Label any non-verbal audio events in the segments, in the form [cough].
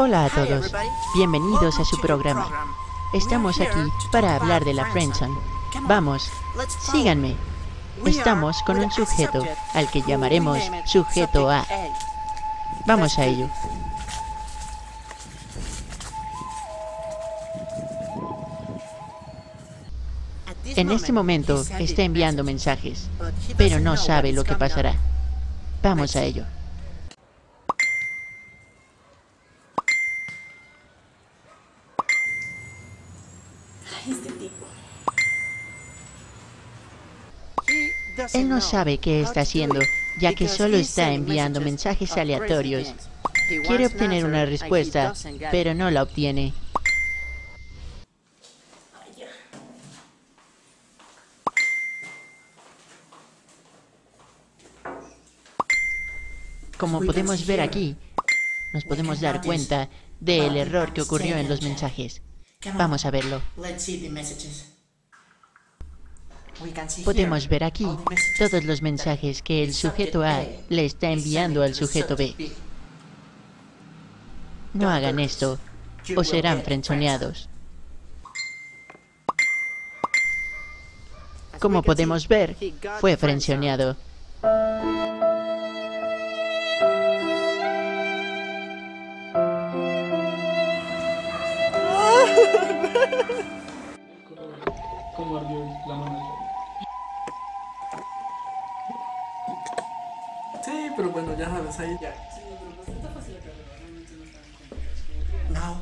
Hola a todos, bienvenidos a su programa. Estamos aquí para hablar de la friendzone. Vamos, síganme. Estamos con un sujeto al que llamaremos sujeto A. Vamos a ello. En este momento está enviando mensajes, pero no sabe lo que pasará. Vamos a ello. Este tipo. Él no sabe qué está haciendo, ya que solo está enviando mensajes aleatorios. Quiere obtener una respuesta, pero no la obtiene. Como podemos ver aquí, nos podemos dar cuenta del error que ocurrió en los mensajes. Vamos a verlo. Podemos ver aquí all the messages todos los mensajes que el sujeto A le está enviando al sujeto B. No hagan esto o serán frenzoneados. Como podemos ver, fue frenzoneado. [laughs] bueno, ya sabes, ahí ya.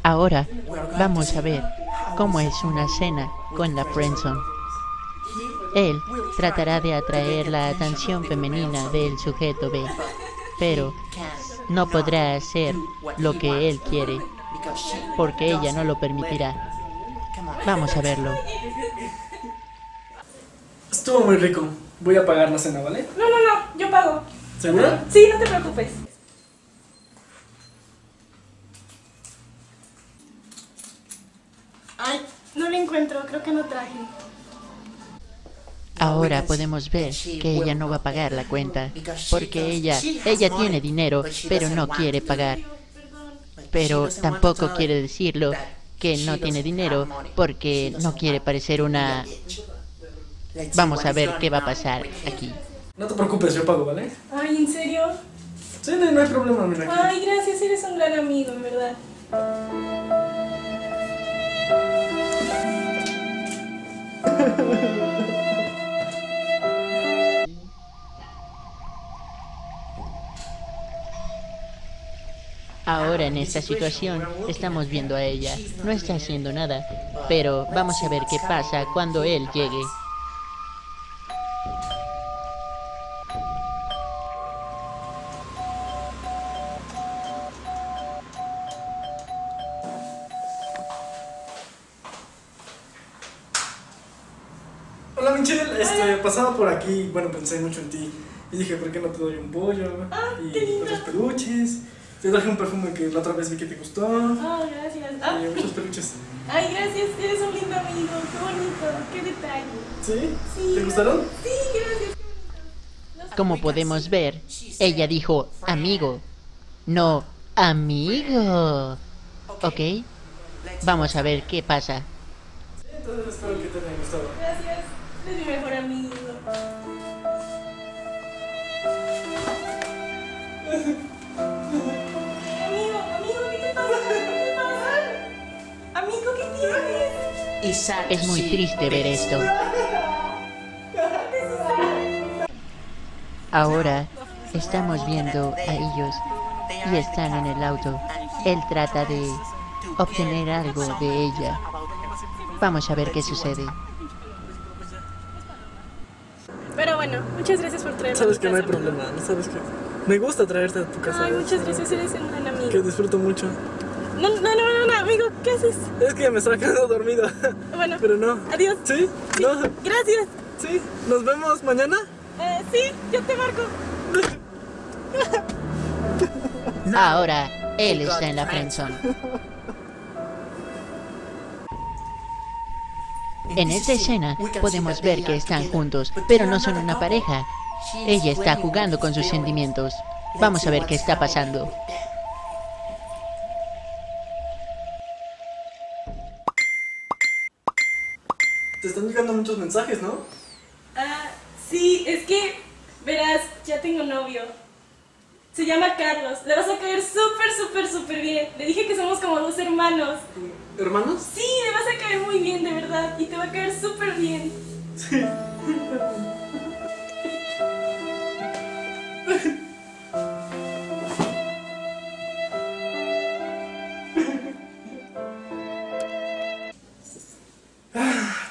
Ahora vamos a ver cómo es una cena con la friendzone. Él tratará de atraer la atención femenina del sujeto B, pero no podrá hacer lo que él quiere because she porque ella no lo permitirá. Vamos a verlo. Estuvo muy rico. Voy a pagar la cena, ¿vale? No, no, no, yo pago. ¿Segura? Sí, no te preocupes. Ay, no lo encuentro, creo que no traje. Ahora podemos ver que ella no va a pagar la cuenta porque ella ella tiene dinero, pero no quiere pagar. Pero tampoco quiere decirlo que no tiene dinero porque no quiere parecer una Vamos a ver qué va a pasar aquí. No te preocupes, yo pago, ¿vale? Ay, ¿en serio? Sí, no, no hay problema, mira aquí. Ay, gracias, eres un gran amigo, en verdad. Ahora en esta situación estamos viendo a ella. No está haciendo nada, pero vamos a ver qué pasa cuando él llegue. Michelle. Este, pasaba por aquí, bueno, pensé mucho en ti. Y dije, ¿por qué no te doy un pollo? Ah, y qué lindo. otros peluches. Te traje un perfume que la otra vez vi que te gustó. Ay, gracias. Ah, Y muchos peluches. Ay, gracias, eres un lindo amigo. Qué bonito, qué detalle. ¿Sí? Sí, ¿Te gustaron? Sí, gracias. qué bonito. Como podemos ver, ella dijo amigo, no amigo. ¿Ok? Vamos a ver qué pasa. Entonces espero que te haya gustado. Eres mi mejor amigo. Amigo, amigo, ¿qué te pasa? ¿Qué te pasa? Amigo, ¿qué tienes? It's sad Es muy triste ver esto. Ahora estamos viendo a ellos y están en el auto. Él trata de obtener algo de ella. Vamos a ver qué sucede. Pero bueno, muchas gracias por traerme. Sabes a que no hay problema, sabes que me gusta traerte a tu casa. Ay, muchas gracias, eres un gran amigo. Que disfruto mucho. No, no, no, no, no, amigo, ¿qué haces? Es que me estaba quedando dormido. Bueno, Pero no. adiós. ¿Sí? Sí, ¿No? Gracias. ¿Sí? ¿Nos vemos mañana? Eh, sí, yo te marco. Ahora él está en la friendzone. [laughs] En esta escena podemos ver que están juntos, pero no son una pareja. Ella está jugando con sus sentimientos. Vamos a ver qué está pasando. Te están llegando muchos mensajes, ¿no? Ah, sí, es que, verás, ya tengo novio. Se llama Carlos. Le vas a caer súper, súper, súper bien. Le dije que somos como dos hermanos. ¿Hermanos? Sí, le vas a caer muy bien, de verdad. Y te va a caer súper bien.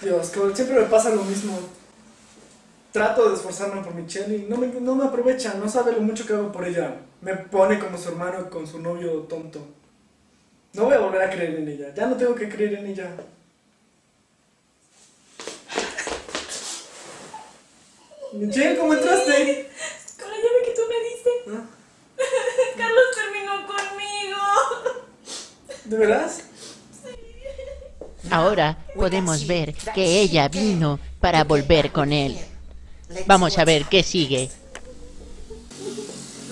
Dios, como siempre me pasa lo mismo. Trato de esforzarme por Michelle y no me, no me aprovecha, no sabe lo mucho que hago por ella. Me pone como su hermano con su novio tonto. No voy a volver a creer en ella, ya no tengo que creer en ella. Michelle, ¿cómo entraste? Con la llave que tú me diste. ¿Ah? [laughs] Carlos terminó conmigo. ¿De veras? Ahora podemos ver que ella vino para volver con él. Vamos a ver qué sigue.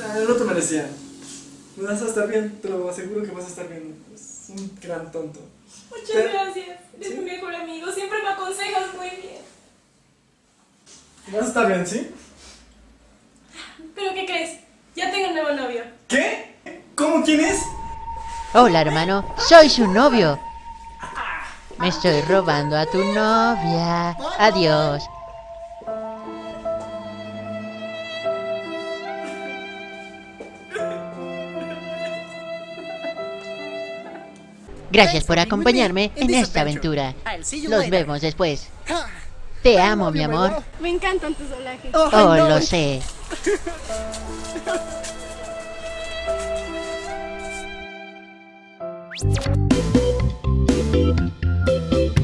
Ah, no te merecía. Vas a estar bien, te lo aseguro que vas a estar bien. Es un gran tonto. Muchas Pero- gracias. Eres ¿Sí? mi mejor amigo. Siempre me aconsejas muy bien. Vas a estar bien, ¿sí? ¿Pero qué crees? Ya tengo un nuevo novio. ¿Qué? ¿Cómo? ¿Quién es? Hola hermano, soy su novio. Me estoy robando a tu novia. Adiós. Gracias por acompañarme en esta aventura. Los vemos después. Te amo, mi amor. Me encantan tus olajes. Oh, oh lo sé. [laughs]